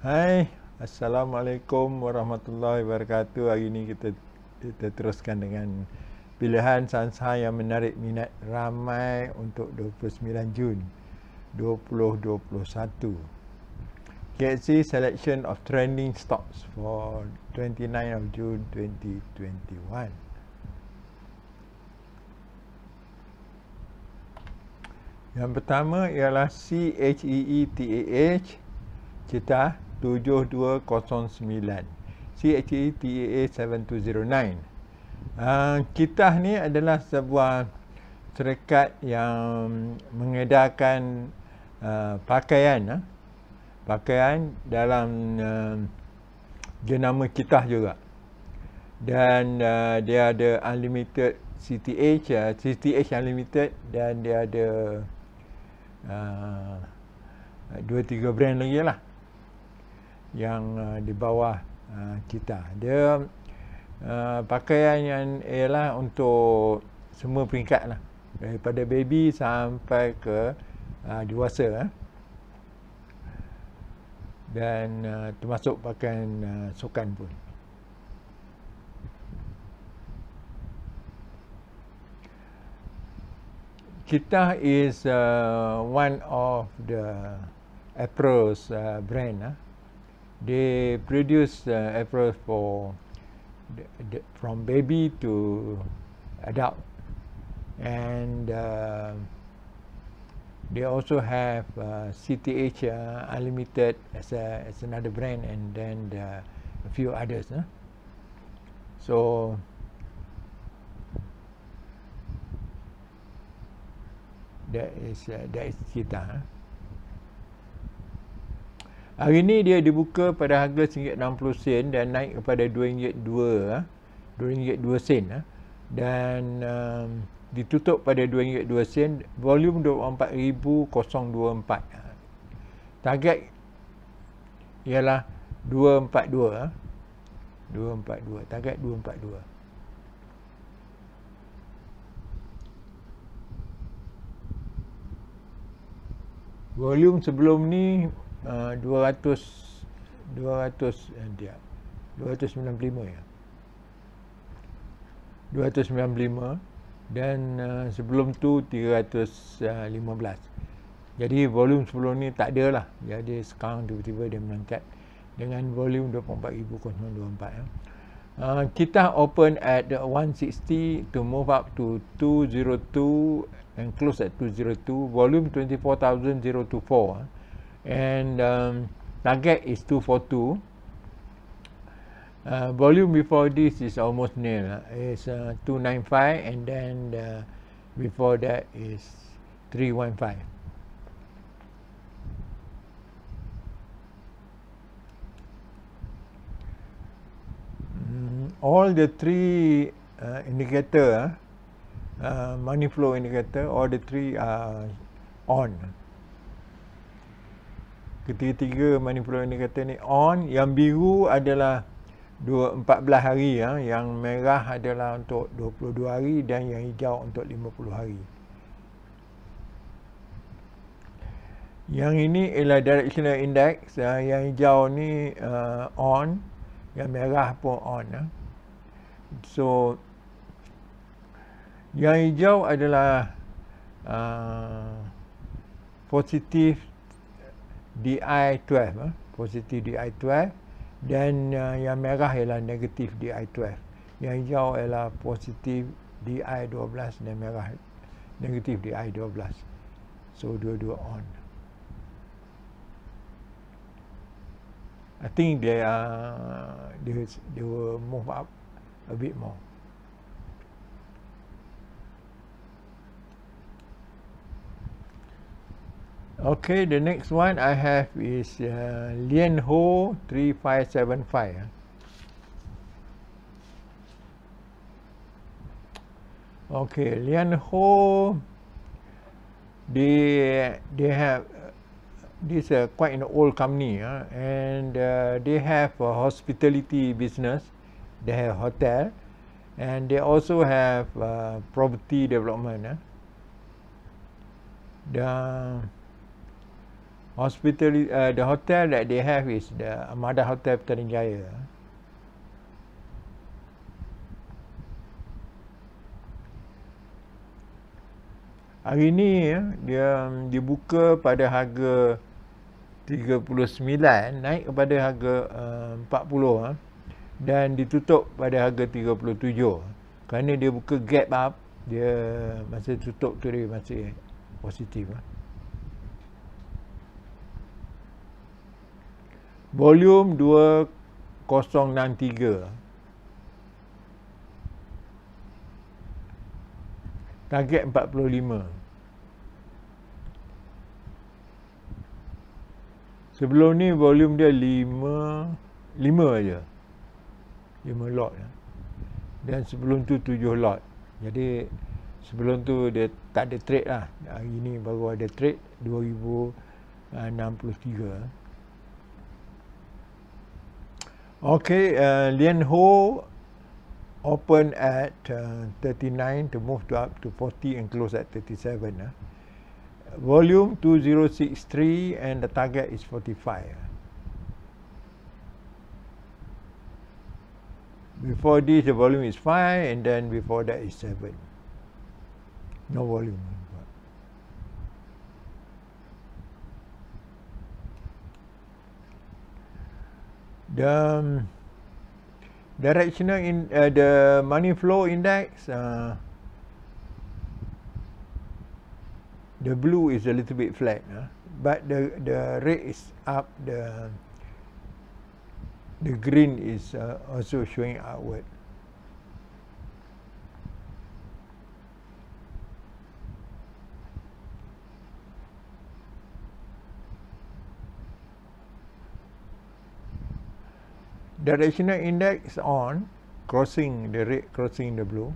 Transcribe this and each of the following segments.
Hai, Assalamualaikum warahmatullahi wabarakatuh. Hari ini kita kita teruskan dengan pilihan sansa yang menarik minat ramai untuk 29 Jun 2021. KXC selection of trending stocks for 29 of June 2021. Yang pertama ialah CHEETAH Cita 7209 CHETAA 7209 uh, Kitah ni adalah sebuah syarikat yang mengedarkan uh, pakaian uh, pakaian dalam uh, jenama kitah juga. Dan uh, dia ada unlimited CTH uh, CTH unlimited dan dia ada uh, dua tiga brand lagi lah yang uh, di bawah uh, kita. Dia uh, pakaian yang ialah untuk semua peringkat lah. Daripada baby sampai ke uh, dewasa. Eh. Dan uh, termasuk pakaian uh, sukan pun. Kita is uh, one of the apparels uh, brand. Uh they produce uh, apparel for the, the, from baby to adult and uh, they also have uh, CTH uh, Unlimited as, a, as another brand and then uh, a few others. Huh? So that is uh, that is kita. Huh? Hari ni dia dibuka pada harga RM1.60 sen dan naik kepada RM2.2 RM2.2 sen dan um, ditutup pada RM2.2 sen volume 24,024 target ialah 242 242 target 242 volume sebelum ni 200 200 dia 295 ya. 295 dan uh, sebelum tu 315 jadi volume sebelum ni tak ada lah. Jadi sekarang tiba-tiba dia menangkat dengan volume 24024 ya. Uh, kita open at 160 to move up to 202 and close at 202 volume 24024 uh and um, target is 242 uh, volume before this is almost nil. Uh, it's uh, 295 and then uh, before that is 315 mm, all the three uh, indicator uh, money flow indicator all the three are on ketiga-tiga money flow indicator ni on yang biru adalah 2, 14 hari ya. yang merah adalah untuk 22 hari dan yang hijau untuk 50 hari yang ini ialah directional index uh, yang hijau ni uh, on yang merah pun on ya. so yang hijau adalah uh, positif DI12 eh? positif DI12 dan uh, yang merah ialah negatif DI12 yang hijau ialah positif DI12 dan merah negatif DI12 so dua-dua on. I think they are they, they will move up a bit more Okay, the next one I have is uh, Lian Ho 3575. Okay, Lian Ho, they, they have, this is quite an old company uh, and uh, they have a hospitality business, they have hotel and they also have uh, property development. Uh. The, hospital uh, the hotel that they have is the Amada Hotel Jaya. Hari ni ya, dia dibuka pada harga 39 naik kepada harga uh, 40 ha, dan ditutup pada harga 37 kerana dia buka gap up dia masa tutup tu dia masih positif ha. Volume 2063 target 45 sebelum ni volume dia 5 5 aja. 5 lot dan sebelum tu 7 lot. Jadi sebelum tu dia tak ada trade lah. Hari ni baru ada trade 2063 Okay, uh, Lian Ho open at uh, 39 to move to up to 40 and close at 37 uh. volume 2063 and the target is 45 uh. before this the volume is 5 and then before that is 7 no volume the um, directional in uh, the money flow index uh, the blue is a little bit flat uh, but the the red is up the the green is uh, also showing outward directional index on crossing the red crossing the blue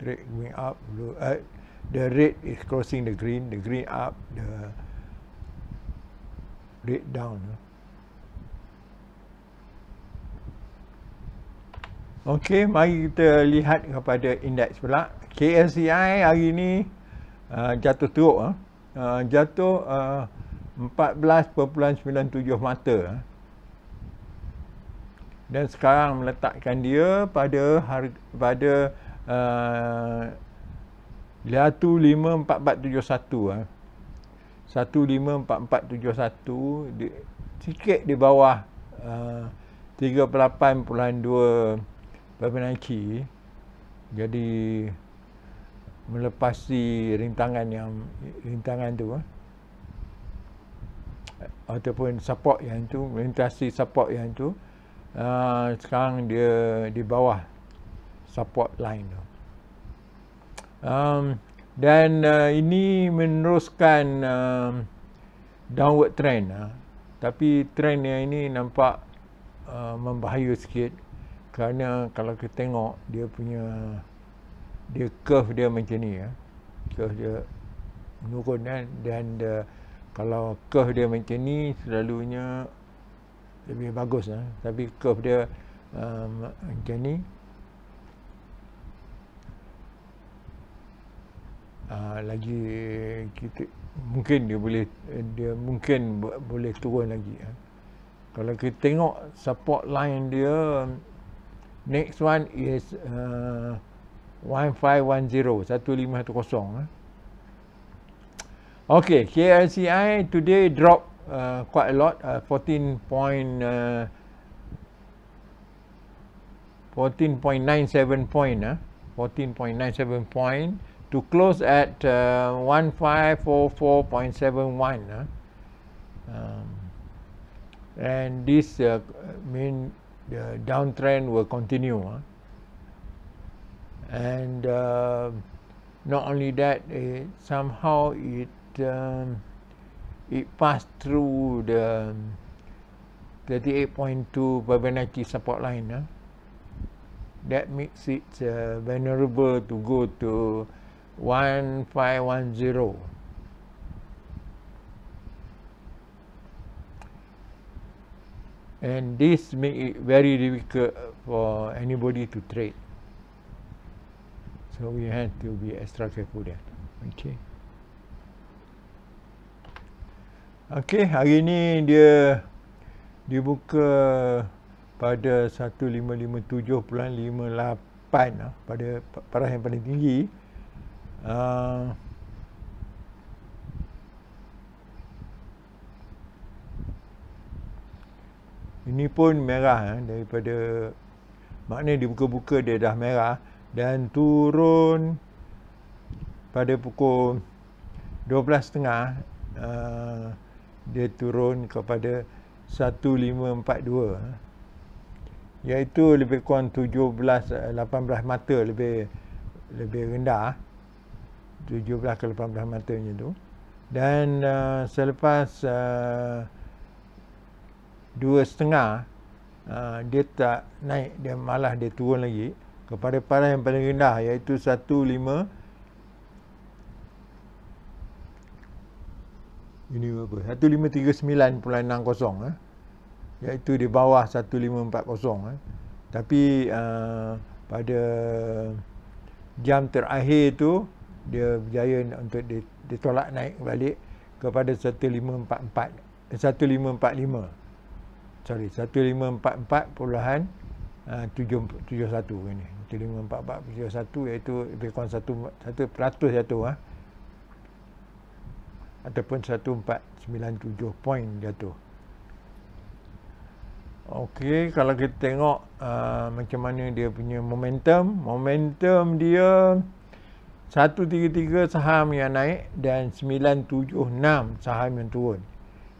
red going up blue uh, the red is crossing the green the green up the red down Okey, mari kita lihat kepada indeks pula. KSCI hari ini uh, jatuh teruk. Uh, jatuh uh, 14.97 mata. Uh dan sekarang meletakkan dia pada harga pada uh, 154471 154471 di, sikit di bawah uh, 38.2 Fibonacci jadi melepasi rintangan yang rintangan tu uh, ataupun support yang tu melintasi support yang tu uh, sekarang dia di bawah support line. Um, dan uh, ini meneruskan um, downward trend uh. tapi trend yang ini nampak uh, membahaya sikit kerana kalau kita tengok dia punya dia curve dia macam ni ya. curve dia menurun kan dan uh, kalau curve dia macam ni selalunya lebih bagus lah. tapi curve dia um, macam ni uh, lagi kita mungkin dia boleh dia mungkin boleh turun lagi uh. kalau kita tengok support line dia next one is uh, 1510 1510 uh. Okay, KLCI today drop uh, quite a lot, uh, 14 point, uh, 14.97 point, uh, 14.97 point to close at uh, 1544.71. Uh, um, and this uh, mean the downtrend will continue. Uh, and uh, not only that, it, somehow it um, it passed through the 38.2 Fibonacci support line. Huh? That makes it uh, vulnerable to go to 1510. And this make it very difficult for anybody to trade. So we have to be extra careful there. Okay. Okey, hari ni dia dibuka pada 1557.58 ah, pada parah yang paling tinggi. Uh, ini pun merah eh, daripada maknanya dibuka-buka dia dah merah dan turun pada pukul 12.30 uh, dia turun kepada 1542 eh. iaitu lebih kurang 17 18 mata lebih lebih rendah 17 ke 18 mata macam tu dan uh, selepas uh, dua setengah uh, dia tak naik dia malah dia turun lagi kepada paras yang paling rendah iaitu 15 ini apa 1539.60 eh. Iaitu di bawah 1540 eh. Tapi uh, pada jam terakhir tu dia berjaya untuk ditolak naik balik kepada 1544 1545 sorry 1544 puluhan uh, 771 ini. 1544 iaitu lebih kurang 1 1% jatuh ah ataupun 1497 poin jatuh Okey, kalau kita tengok uh, macam mana dia punya momentum, momentum dia 133 saham yang naik dan 976 saham yang turun.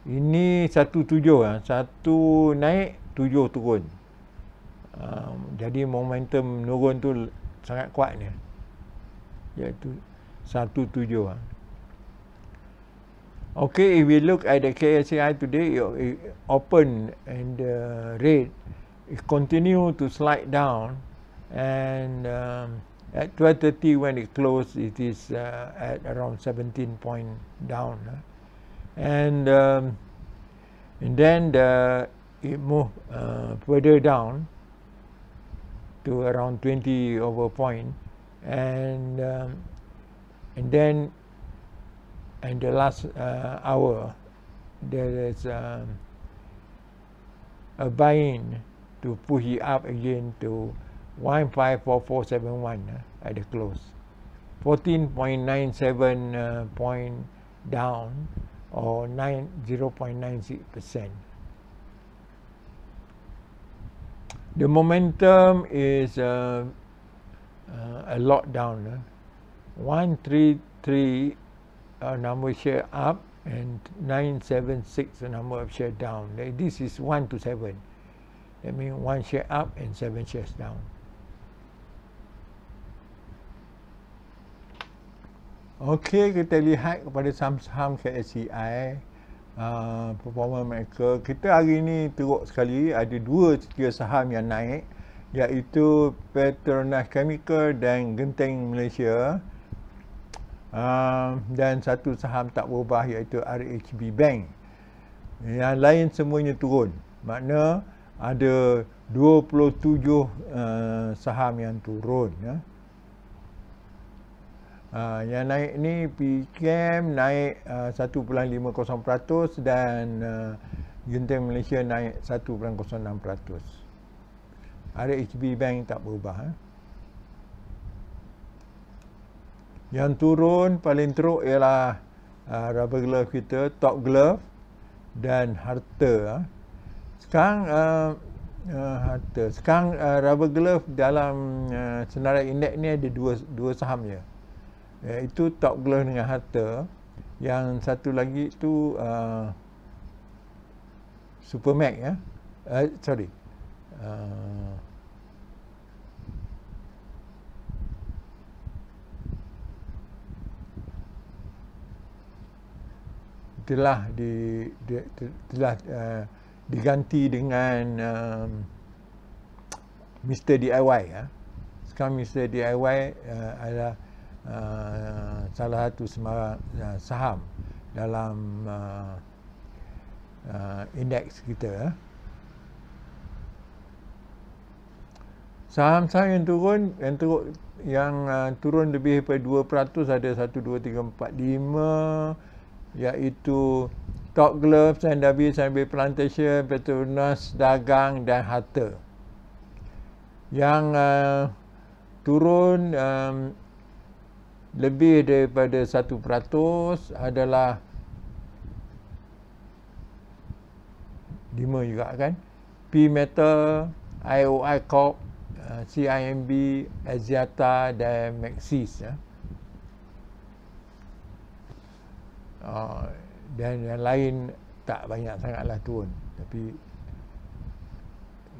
Ini satu tujuh lah. Satu naik, tujuh turun. Um, jadi momentum turun tu sangat kuat ni. Iaitu satu tujuh lah. Okay, if we look at the KSCI today, it open and the rate it continue to slide down and um, at 12.30 when it closed, it is uh, at around 17 point down. Uh and um, and then the, it moved uh, further down to around 20 over point and um, and then in the last uh, hour there is um, a buying to push it up again to 154471 uh, at the close 14.97 uh, point down or 9, 0.96%. The momentum is uh, uh, a lot down. Uh. 133 uh, number share up and 976 the number of share down. This is 1 to 7. That means 1 share up and 7 shares down. Okey, kita lihat kepada saham-saham KSCI uh, performa mereka. Kita hari ini teruk sekali ada dua tiga saham yang naik iaitu Petronas Chemical dan Genteng Malaysia. Uh, dan satu saham tak berubah iaitu RHB Bank. Yang lain semuanya turun. Makna ada 27 uh, saham yang turun ya. Uh, yang naik ni PKM naik uh, 1.50% dan uh, Genting Malaysia naik 1.06%. HB Bank tak berubah. Eh? Yang turun paling teruk ialah uh, rubber glove kita, top glove dan harta. Eh? Sekarang uh, uh, harta. Sekarang uh, rubber glove dalam uh, senarai indeks ni ada dua dua saham je iaitu top glove dengan harta yang satu lagi tu uh, supermax ya uh, sorry uh, telah di, di telah uh, diganti dengan um, Mr DIY ya sekarang Mr DIY uh, adalah uh, salah satu semara, uh, saham dalam uh, uh, indeks kita. Saham-saham yang turun, yang turun, yang uh, turun lebih daripada 2% ada 1, 2, 3, 4, 5 iaitu Top Glove, Sandabi, Sandabi Plantation, Petronas, Dagang dan Harta. Yang uh, turun um, lebih daripada 1% adalah 5 juga kan. P Metal, IOI Corp, uh, CIMB, Aziata dan Maxis ya. Uh, dan yang lain tak banyak sangatlah turun tapi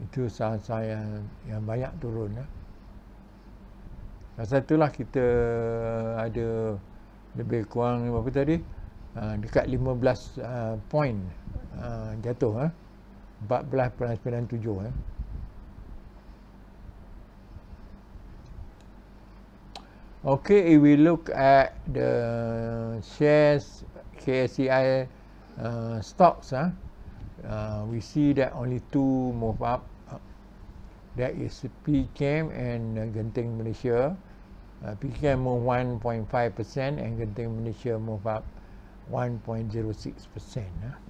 itu saham-saham yang, yang banyak turun ya. Pasal itulah kita ada lebih kurang berapa tadi? Uh, dekat 15 uh, point uh, jatuh eh. 14.97 eh. Okay, if we look at the shares KSCI uh, stocks, uh, uh, we see that only two move up. That is PChem and uh, Genting Malaysia. Uh, PChem move 1.5% and Genting Malaysia move up 1.06%. Uh.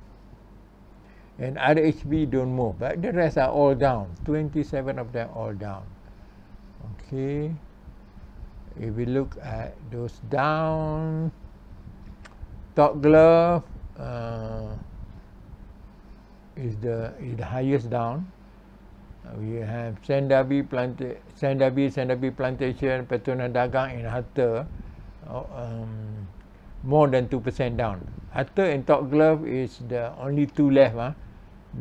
And other HB don't move, but the rest are all down. 27 of them all down. Okay. If we look at those down, top glove uh, is the is the highest down. Uh, we have Sandabi planta Sandabi Sandabi plantation, Petronas Dagang and Hatta uh, um, more than two percent down. Hatta and top glove is the only two left. Huh?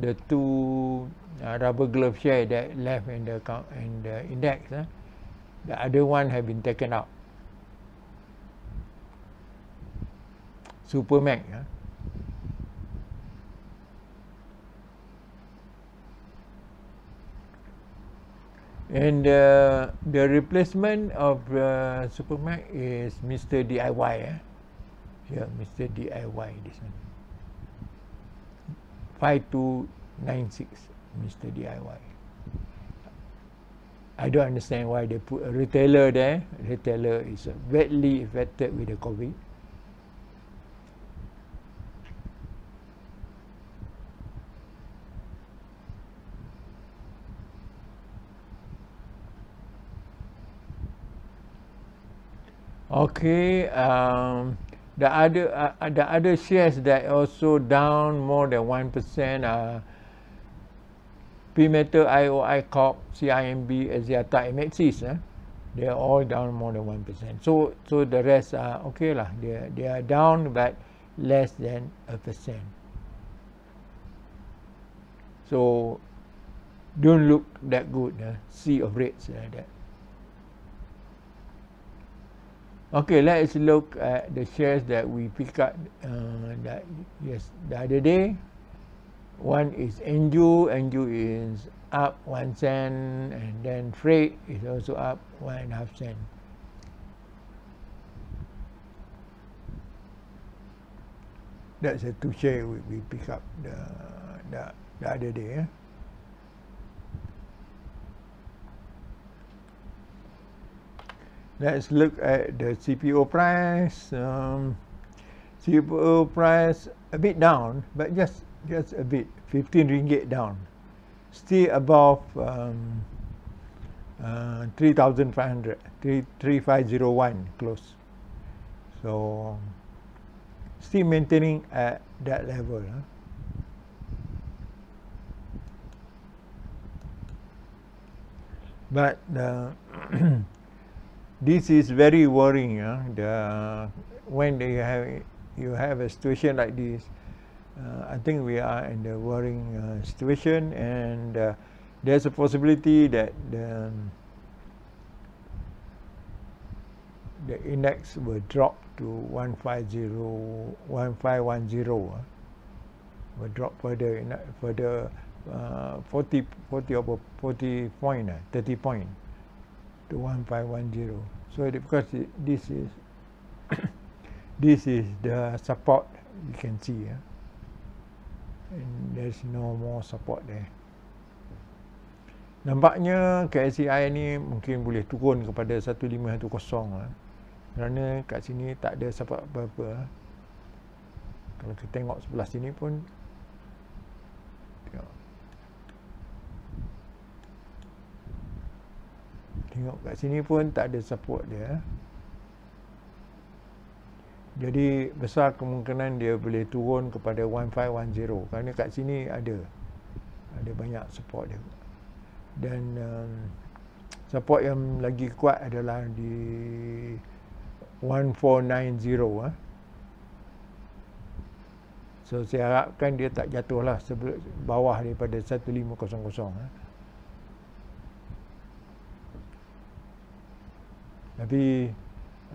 The two uh, rubber glove share that left in the in the index. Huh? The other one have been taken out. Super Mac. Ya. And uh, the replacement of uh, Super Mac is Mr. DIY. Eh? Yeah, Mr. DIY this one. 5296 Mr. DIY. I don't understand why they put a retailer there. Retailer is badly affected with the COVID. Okay, um, the other uh, the other shares that also down more than one percent are Metal, IOI Corp, CIMB, Aziata, MXIS. Eh? They are all down more than one percent. So so the rest are okay lah. They they are down but less than a percent. So don't look that good. Uh, sea of rates like that. Okay, let's look at the shares that we pick up uh, that yes the other day. One is Enju, Enju is up one cent, and then freight is also up one and a half cent. That's a two share we, we pick up the, the, the other day. Eh? let's look at the CPO price. Um, CPO price a bit down, but just just a bit, 15 ringgit down. Still above um, uh, 3,500, 3501 close. So still maintaining at that level. Huh? But uh, this is very worrying. Uh, the when they have you have a situation like this, I think we are in the worrying uh, situation, and uh, there's a possibility that the um, the index will drop to 150, 1510, uh, will drop further, in, further uh, 40, 40 or 40 point, uh, 30 point to 1510 so because this is this is the support you can see yeah? And there's no more support there. Nampaknya KSCI ni mungkin boleh turun kepada 1510 lah. kerana kat sini tak ada support apa-apa. Kalau kita tengok sebelah sini pun tengok. Tengok kat sini pun tak ada support dia jadi besar kemungkinan dia boleh turun kepada 1510 kerana kat sini ada ada banyak support dia dan um, support yang lagi kuat adalah di 1490 eh. so saya harapkan dia tak jatuh lah bawah daripada 1500 eh. tapi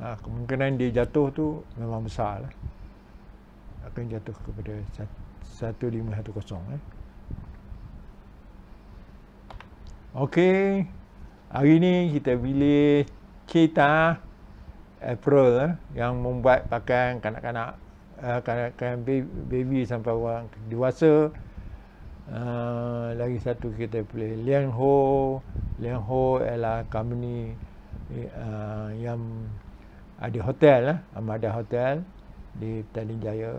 ha, kemungkinan dia jatuh tu memang besar lah. akan jatuh kepada 1510 eh. Okey. Hari ni kita pilih cerita April eh, yang membuat pakaian kanak-kanak uh, kanak-kanak baby, sampai orang dewasa. Uh, lagi satu kita pilih Liang Ho. Liang Ho adalah company uh, yang ada hotel lah, Amada Hotel di Petaling Jaya.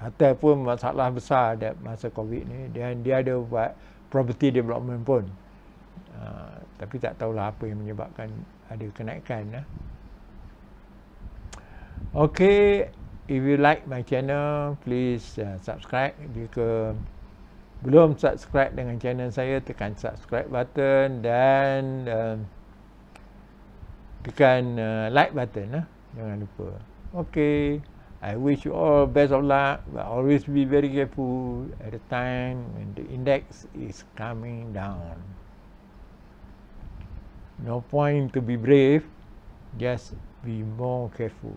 Hotel pun masalah besar ada masa Covid ni dan dia ada buat property development pun. Uh, tapi tak tahulah apa yang menyebabkan ada kenaikan ya. Okay, if you like my channel, please uh, subscribe. Jika belum subscribe dengan channel saya, tekan subscribe button dan uh, tekan uh, like button. Uh. Jangan lupa. Okay, I wish you all best of luck. But always be very careful at the time when the index is coming down. No point to be brave, just be more careful.